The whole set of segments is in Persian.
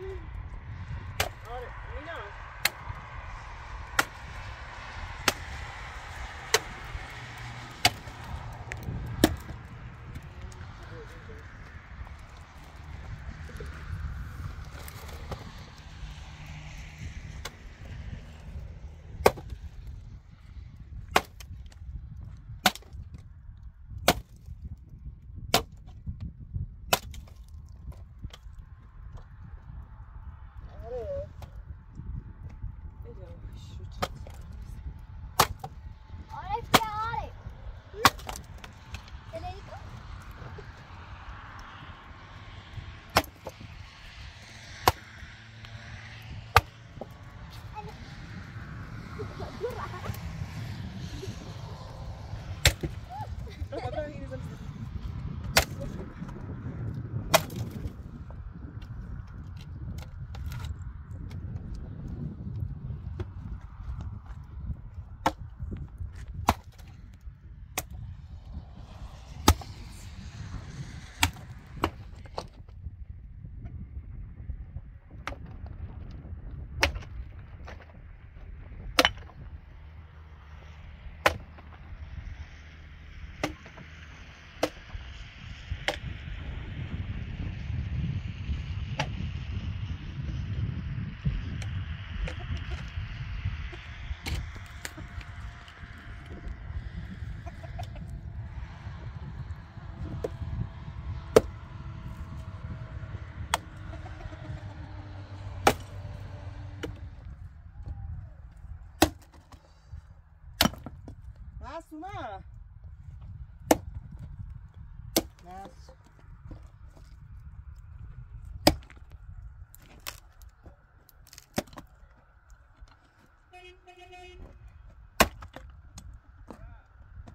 All, you know. laço, né? Laço.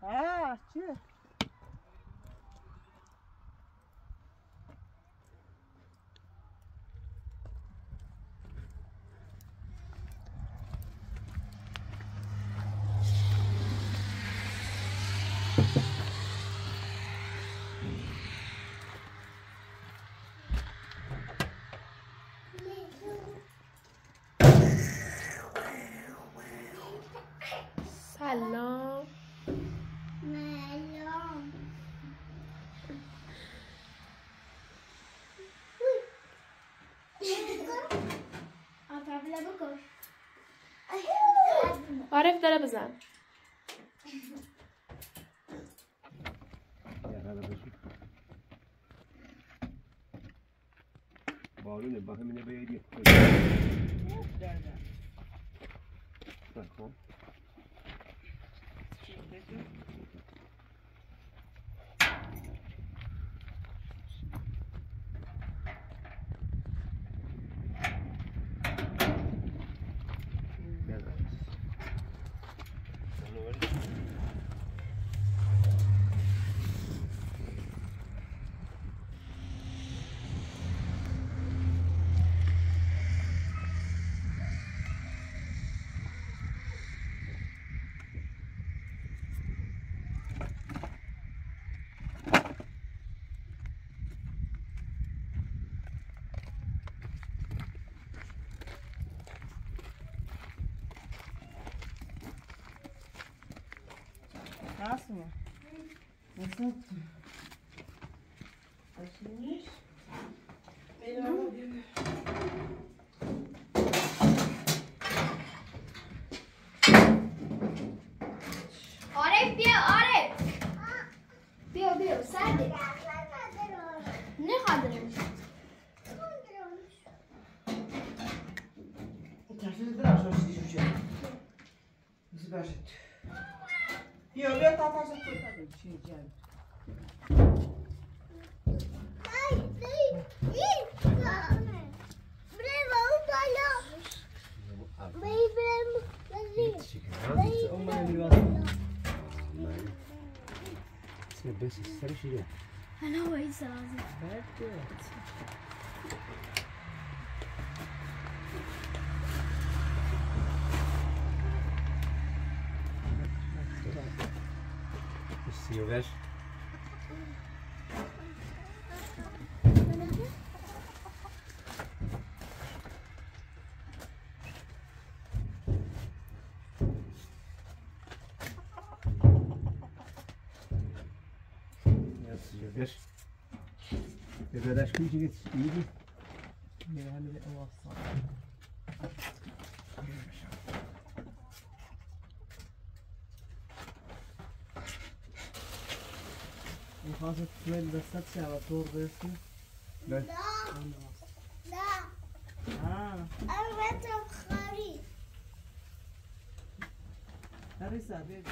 Ah, tia. Karabazan. Bağırıyor ne? Bakın ne böyle diyor. 什么？我说。Şişeceğim. بس سر شیره انا ويس لازم سیاوش باش كنتي كتشكيلي ديرها من الوسط وخاصة تسمعي بس على طول غيرتي لا لا آه أنا بخاري هرسة بيبي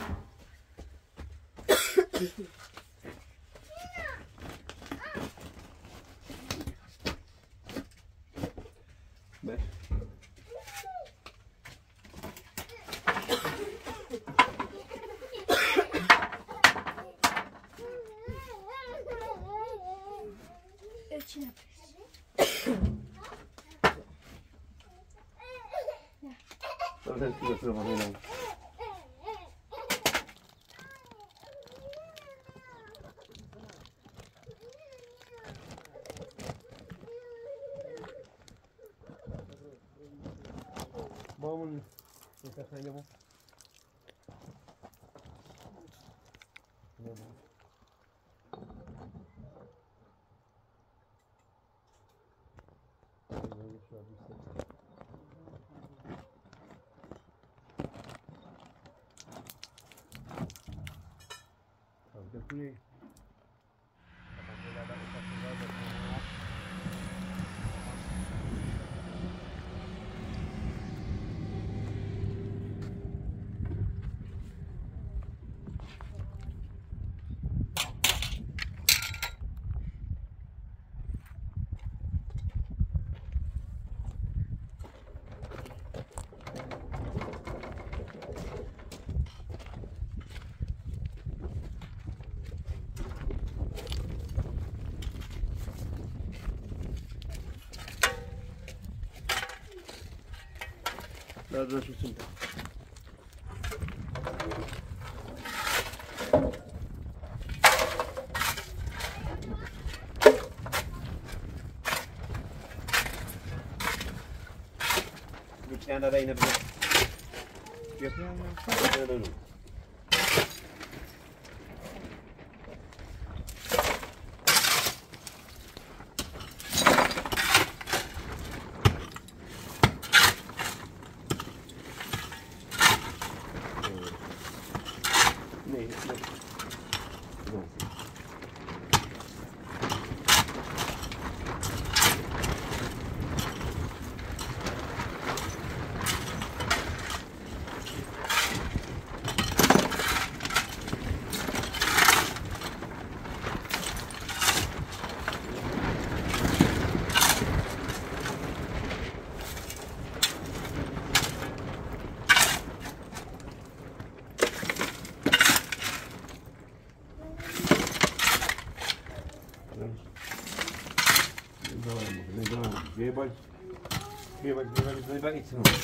personnellement. Mais bon. Allah razı olsun. Bir tane de yine bir. Yok. Yok. Yok. Excellent.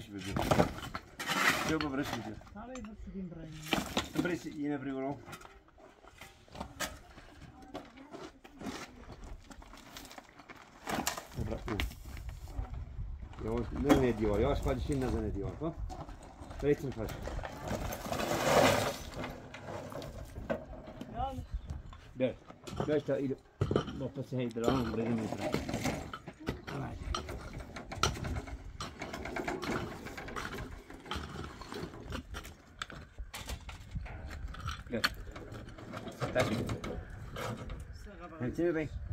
się wybił. Chciałbym wreszcie wybił. Ale i wreszcie wiem brajnie. Wreszcie i nie wrygolą. Dobra, Yavaş, ne ne diyor? Yavaş hadi şimdi ne diyor? Ha? Reçin faş. Evet. Beş tane ilip. Noktası heydir. Anam da yemedir. to.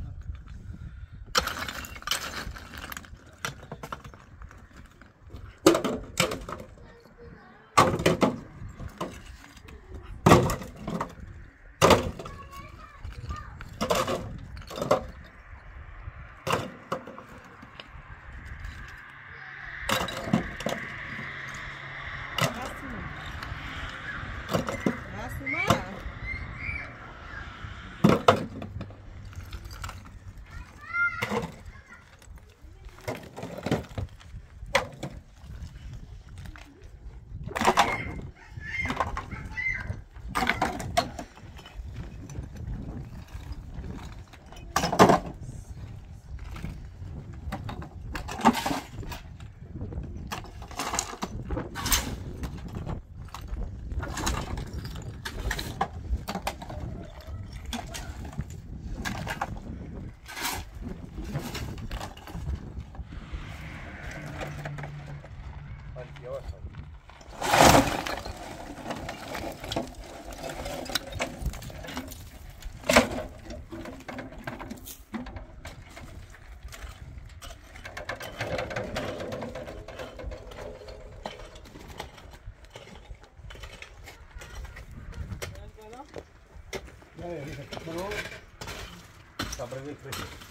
Thank you.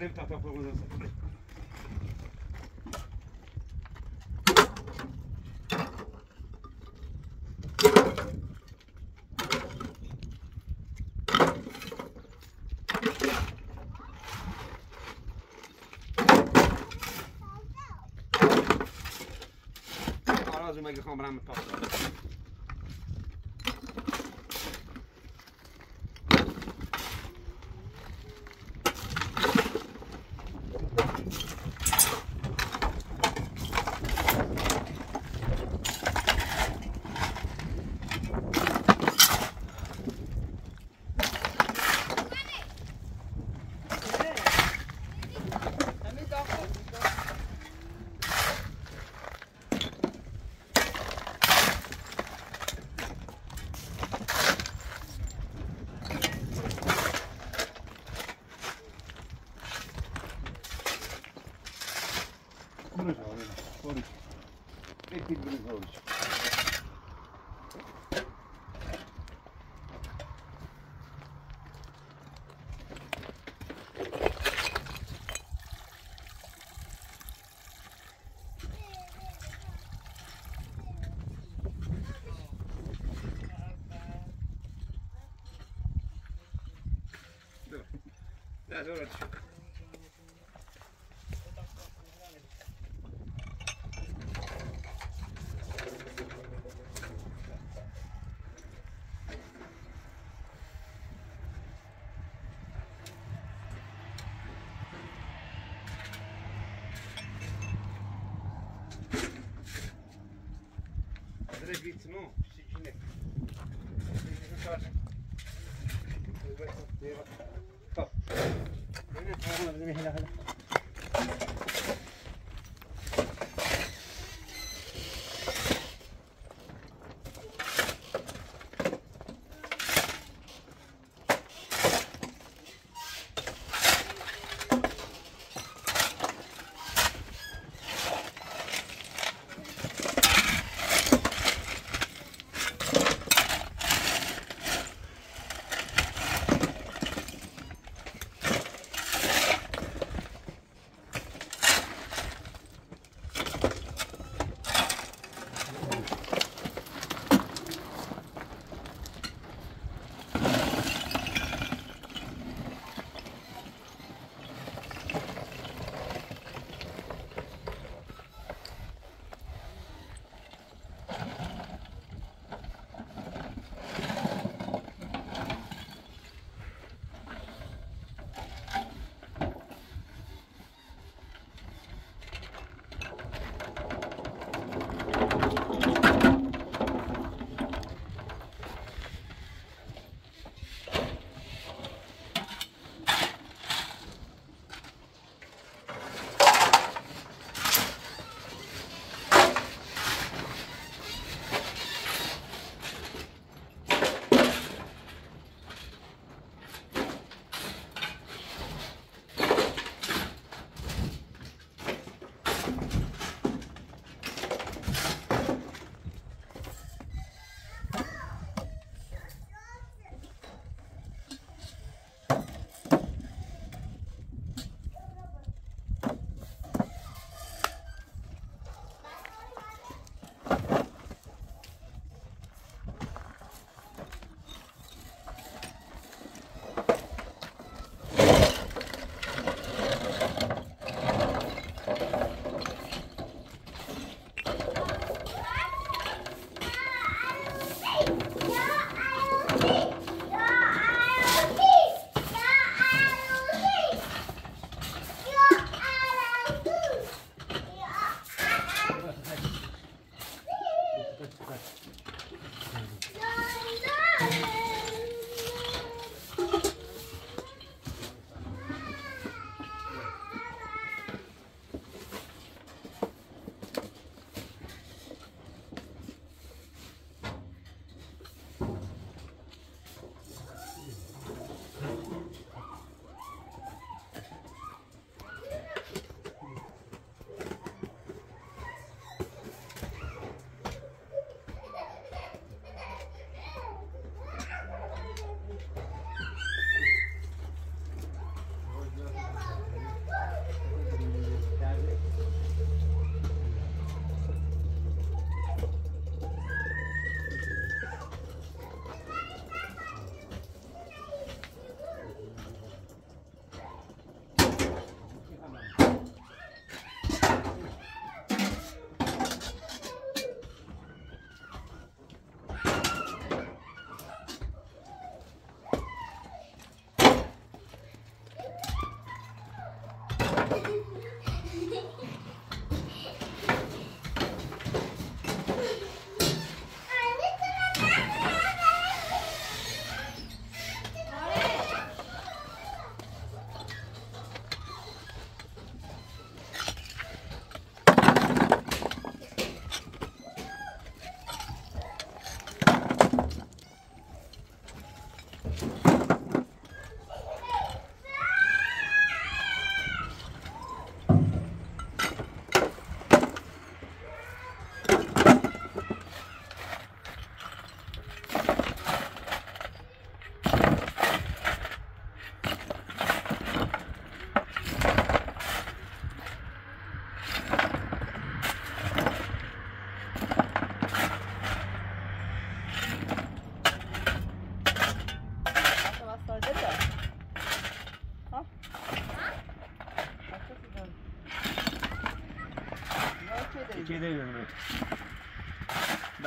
Blijf tappen voor ons. Alles een beetje gewoon maar aan olmuş. Dur. Biraz uğraşık.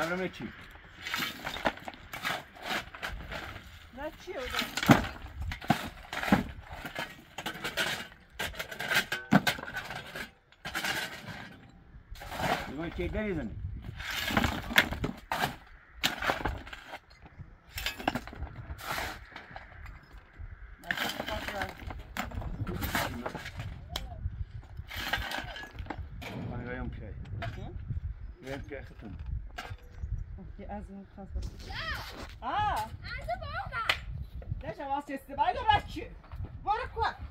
Dobra, myci. Na ciebie. You want to take that, isn't it? از این خاص آه ليش واسي السباق ركي ورك وين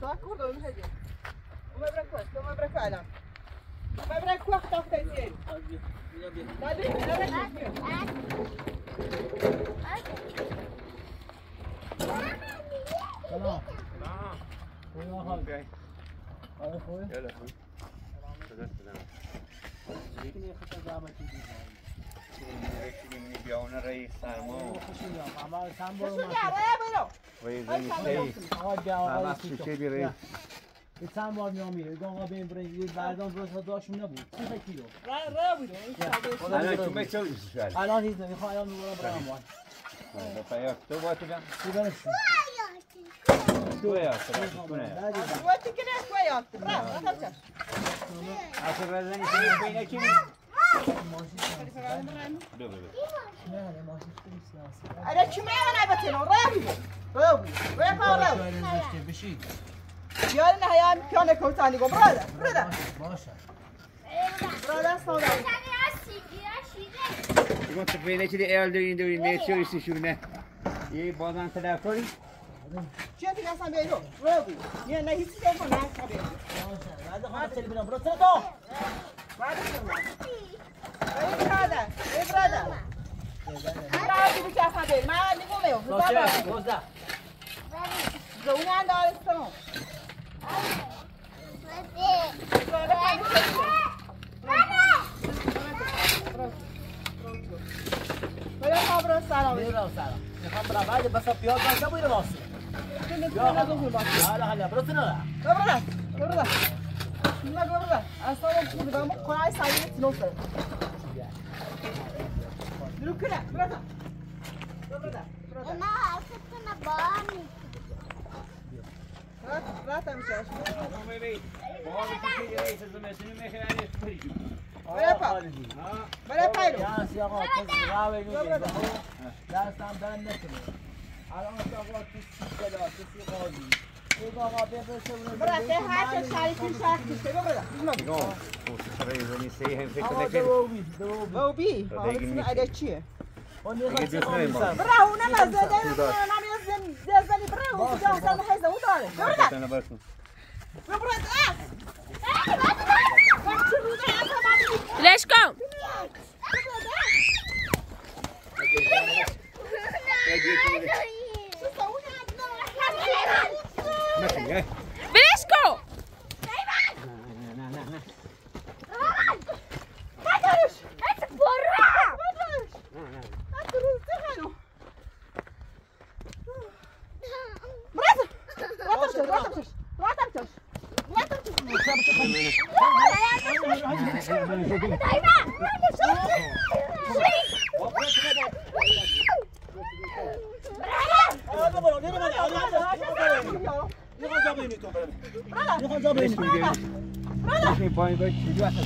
Sakura, não é isso? Uma branca, uma branca, olha. Uma branca, tá Feito. Dale, dale, dale. سلام سلام آقا اوکی آره خوبی یالا خوب صدات بدم چیکنی خطا زحمتی دید رشدیم بیاون رئیس سرما خوشی میام اما چند بار اومد قاعد برو رئیس رئیس آقا بیا آقا سلام تو. چی بی رئیس بیا. یه چند بار میام میره. بگو آقا بیم بریم. یه بردان روز ها داشتون نبود. سی کیلو. را را بود. الان هیچ نمی‌خوام. الان می‌برم برام وای بپایا تو با تو بیام چی برسیم تو یا. تو کنه وقتی که نه شویات برو خلاص اصلا بزنی که بینه چی دو بده نه نه ماشین خیلی سیاسی انا چی میونه یار نه یا امکان کوتانی گم برو برو باشه دست نو Digo, te bine چی ال دارین دارین نه چی ایستشونه یه بازن تلفنی چی دیگه اصلا بیرو برو یه نه هیچ دیگه نه خبر باشه بعد خواهد چلی بینم برو سر تو بعد ای برادر ای برادر برادر دیگه اصلا بیر من نگم میو باشه دوزده زونه خبر سلام سلام می‌خوام برم بعد بس پیاز داشته بویر واسه یا نگم باشه حالا حالا برو سر Dobra, dobra. Não, dobra. A só um pouco, vamos quase sair de novo. Lucra, brota. Dobra, brota. Brota, brota, مشاش. برای پایلو. یا سیاقا کسی راوی نوگه دستم دارم نکنه الان آقا کسی کلا کسی قاضی بگو آقا بفرسته اونه برا ته هر چه شریفی شرط کشه برا. آقا دوبی دوبی حالا میشه. اگه چیه؟ اون یه خواهد دیگه چه Vamos ficar rezando, rezando, Dora. Dora. Meu brother, ah! Let's é go! Não, não, não. 个备起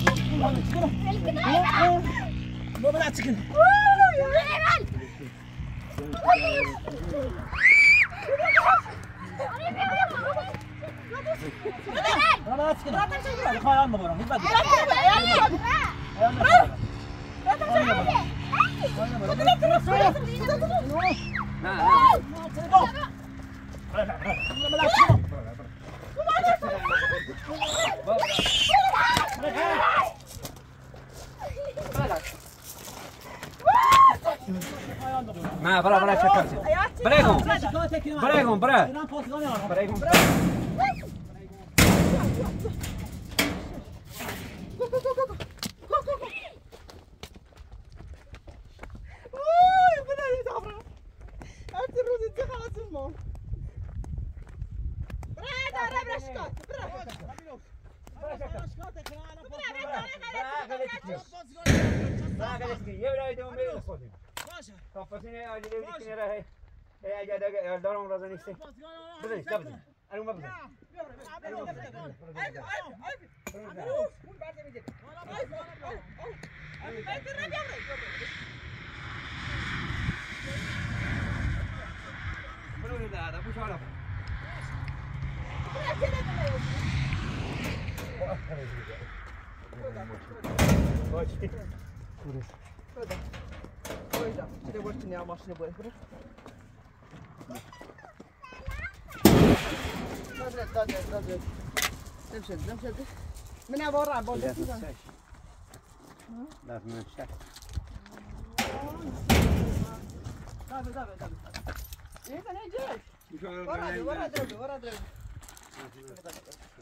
أجي ديك ني راهي هي أجي داك دارون راز نيكسي بزني تبزني أنا ما بزني بلوني ده هذا مش عارف Thank you. Koyda. Bir de boşun ya başını boy. Bırak. Dadret, dadret, dadret. نمشي نمشي من ورا بقول لك لازم نشتغل. دابا دابا دابا ايه انا şöyle ورا ورا دربي ورا دربي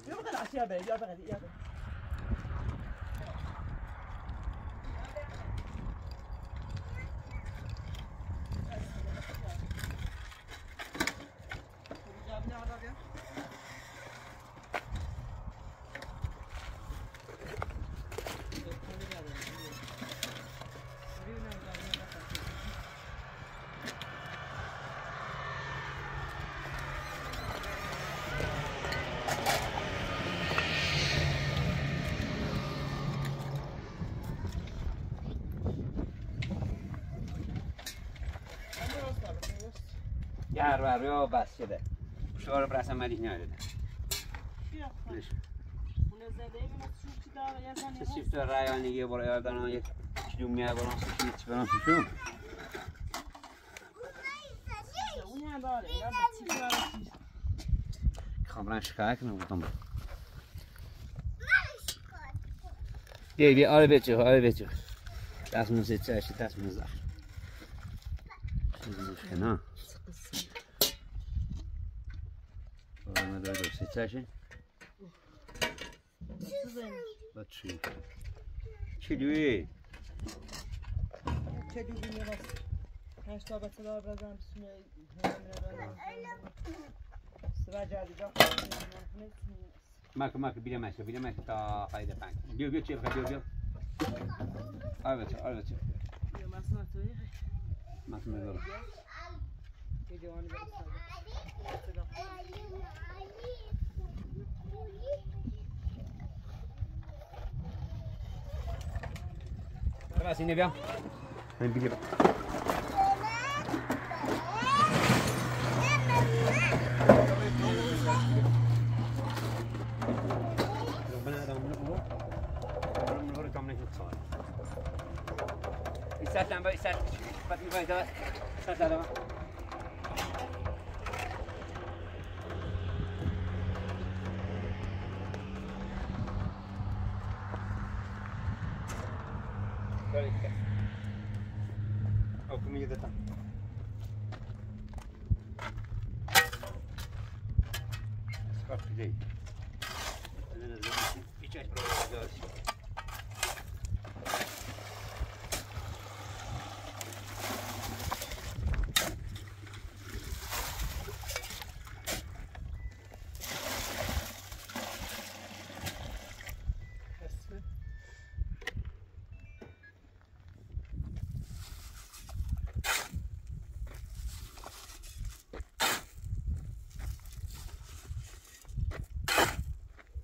يبغى بعيد يا بغدي يا بغدي گر بر بیا بس شده بشه بارو برسم من این نایده شیفت رایانیگی برای آردان ها یک کلوم میاد برام سوشی چی برام سوشی اون خواهم برن شکایه کنم بچه ها بچه دست منو زید دست منو session? Let's see. Çilüğü. Çilüğü ne var? Her şey batırlar bazen üstüne sıra geldi. Mak mak bilemezsin bilemezsin ta kayda ben. Diyor diyor çevre diyor diyor. Evet evet. Bilemezsin artık. Mak mak diyor. Gidiyor onu. biliyorum. ربنا هذا من الأمور من الأمور كم نحن تصور يسات عم بقى يسات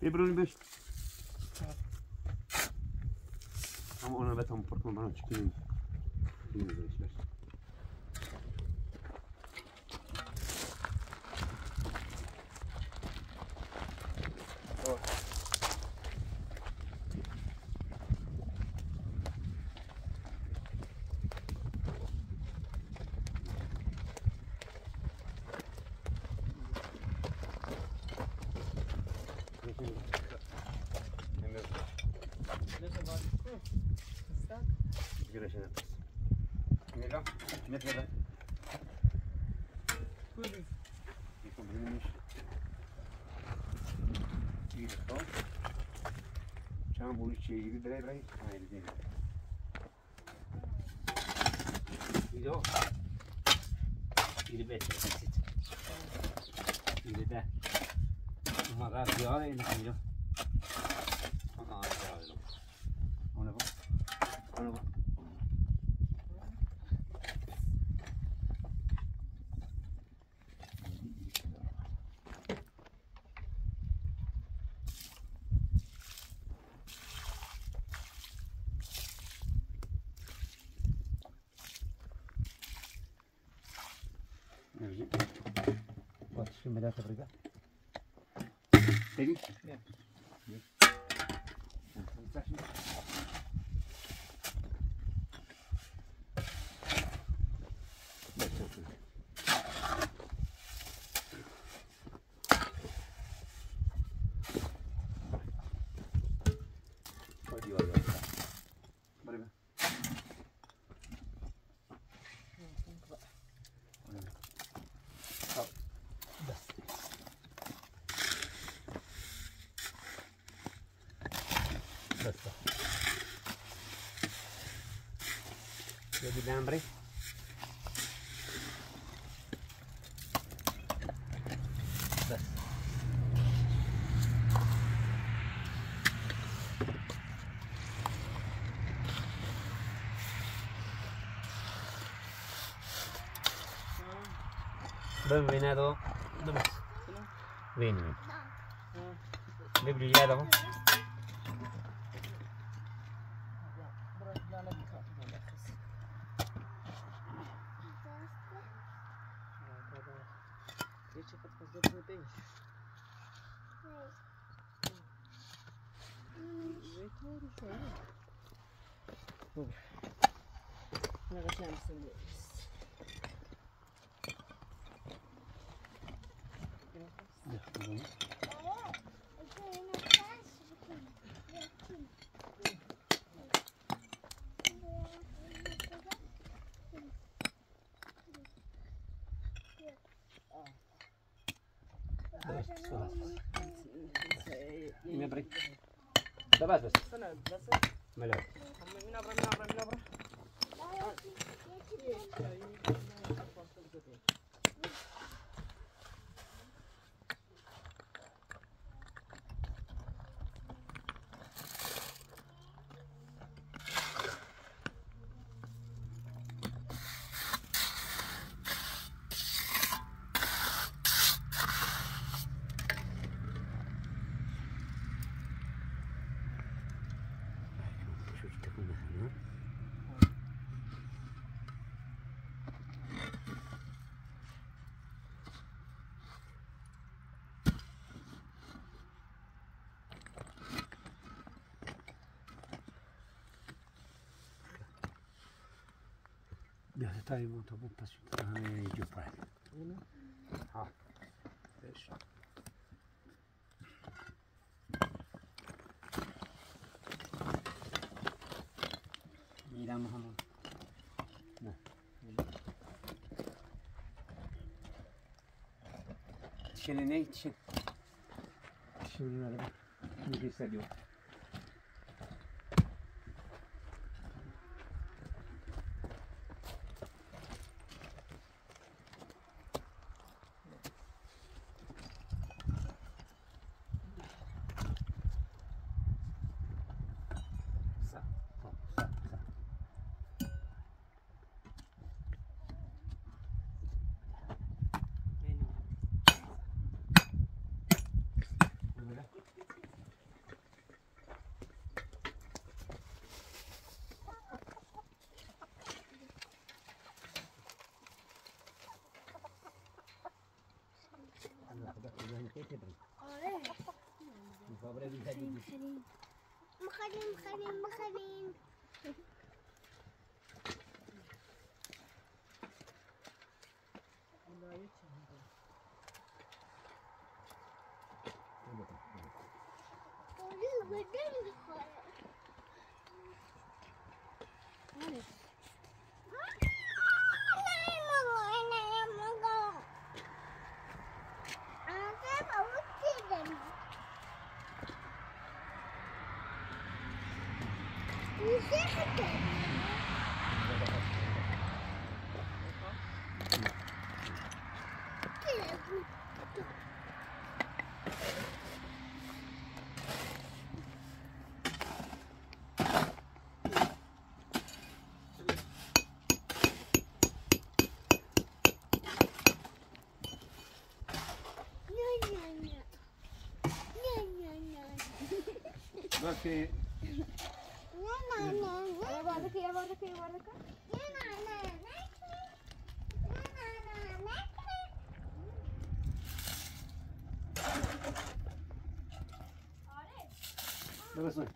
İbrahim Bey. Ama ona ve tam portman bana çıkayım. Bilmiyorum ver, a ver, mira. Y dos. Y mira esta por acá. ¿Tení? filambre. Dove venato? Dove? Venimi. Debrigliato? Встреча подходит на пень. Добре. Наражаємося вниз. Yeah, mm -hmm. Da bas bas. Ya está en otro paso. Yo por ahí. Uno. Ah. Eso. Miramos a mano. Şimdi ne için? Şimdi ne? Bir saniye. نه درست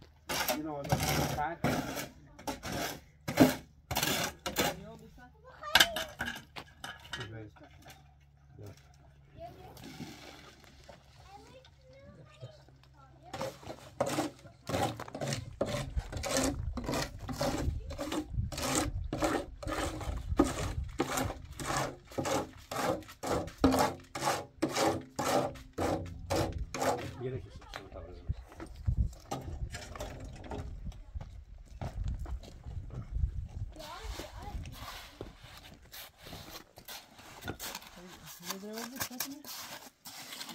oldu.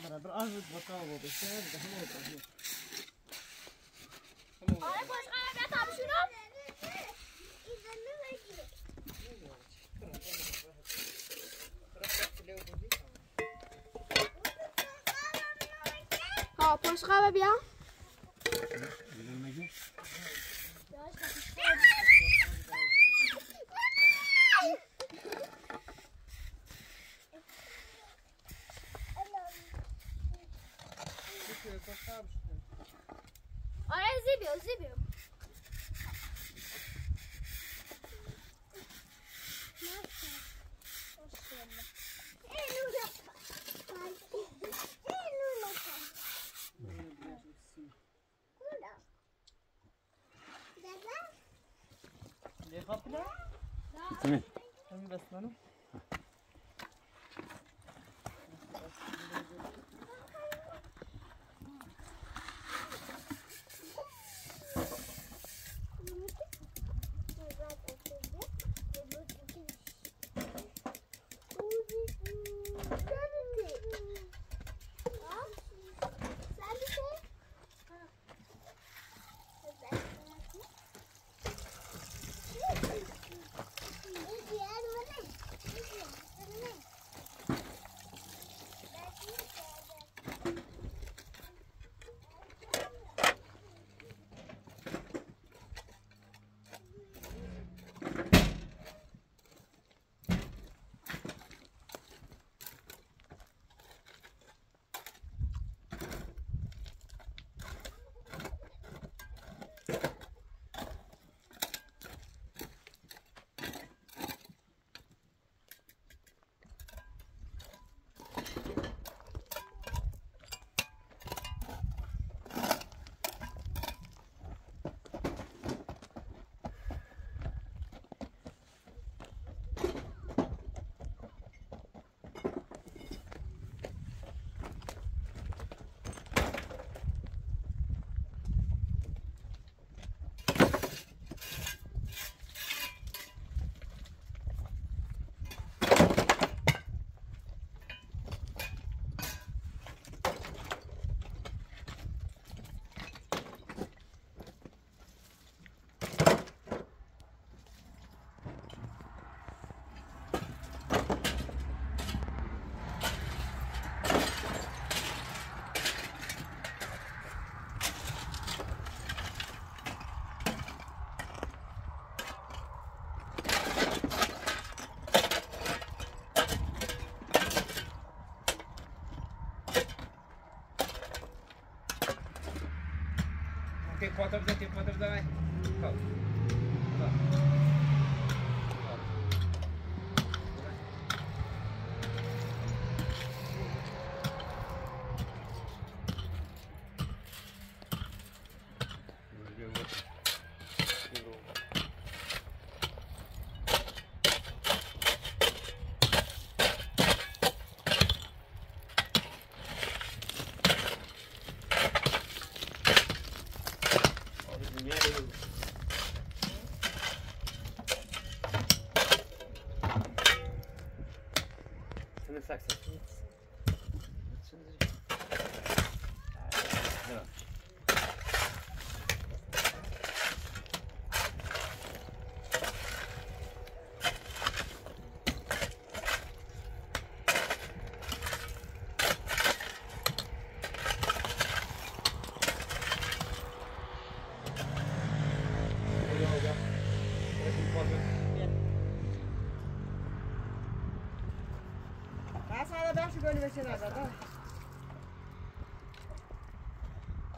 Beraber az bir bakalım oldu. Sen de ne oldu? Emin. Emin Hanım. much. потом, потом давай. Хоп. Хоп. Ooh.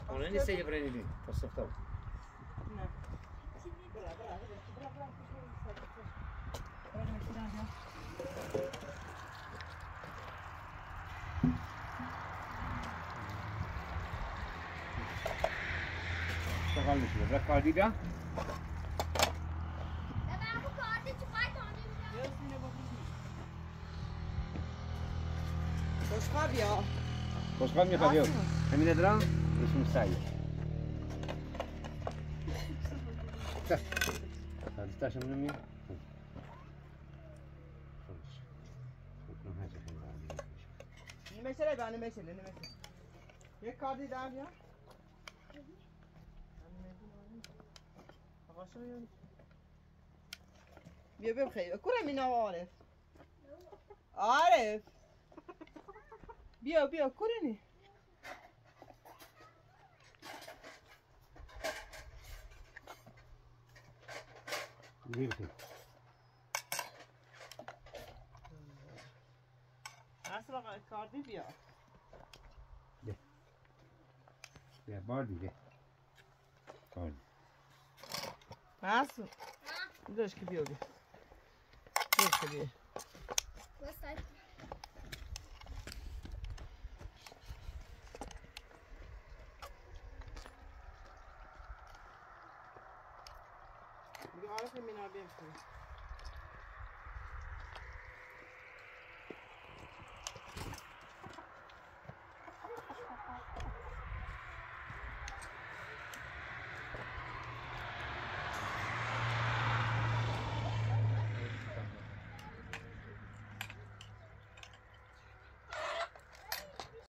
Ona ne seyir brenili? Tasafta. Bırak kaldı ya. خوشحال می‌خواد بیا همین ندارم اسم سعی دستشم نمی نمیشه بیا نمیشه نمیشه یک کار دیدم بیا آقا شو بیا. بیا خیلی کره مینا عارف عارف بیا بیا کره نی اصلا کار دی بیا بیا بار دیگه بار دیگه. مسعود داشت که بیا بیا داشت که بیا Olha pra mim na abertura.